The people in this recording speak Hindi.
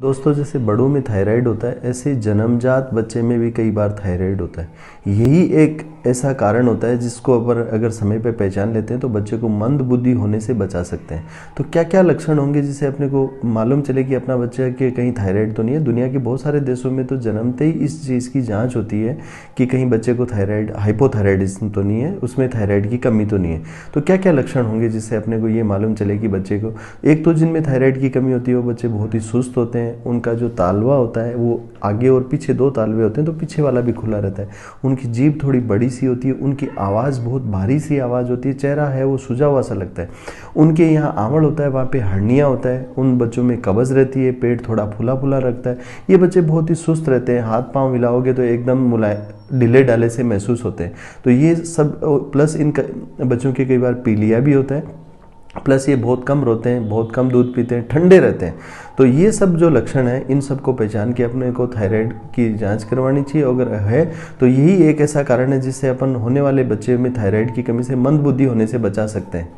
दोस्तों, जैसे बड़ों में थायराइड होता है, ऐसे जन्मजात बच्चे में भी कई बार थायराइड होता है। यही एक ऐसा कारण होता है जिसको अगर अगर समय पे पहचान लेते हैं तो बच्चे को मंद बुद्धि होने से बचा सकते हैं। तो क्या क्या लक्षण होंगे जिसे अपने को मालूम चले कि अपना बच्चा के कहीं थायराइड तो नहीं है? दुनिया के बहुत सारे देशों में तो जन्मते ही इस चीज़ की जाँच होती है कि कहीं बच्चे को थायराइड, हाइपोथायराइडिज्म तो नहीं है, उसमें थायराइड की कमी तो नहीं है। तो क्या क्या लक्षण होंगे जिससे अपने को ये मालूम चले कि बच्चे को, एक तो जिनमें थायराइड की कमी होती है, वो बच्चे बहुत ही सुस्त होते हैं उनका जो तालवा होता है, वो आगे और पीछे दो तालवे होते हैं तो पीछे वाला भी खुला रहता है। उनकी जीभ थोड़ी बड़ी सी होती है, उनकी आवाज़ बहुत भारी सी आवाज़ होती है, चेहरा है वो सुझा हुआ सा लगता है। उनके यहाँ आंवड़ होता है, वहाँ पर हड्नियाँ होता है, उन बच्चों में कब्ज़ रहती है, पेट थोड़ा फुला फुला रखता है। ये बच्चे बहुत ही सुस्त रहते हैं, हाथ पाँव मिलाओगे तो एकदम मुलाय ढीले डाले से महसूस होते हैं। तो ये सब प्लस इन बच्चों के कई बार पीलिया भी होता है प्लस ये बहुत कम रोते हैं, बहुत कम दूध पीते हैं, ठंडे रहते हैं। तो ये सब जो लक्षण है, इन सबको पहचान के अपने को थायराइड की जाँच करवानी चाहिए। अगर है तो यही एक ऐसा कारण है जिससे अपन होने वाले बच्चे में थायराइड की कमी से मंदबुद्धि होने से बचा सकते हैं।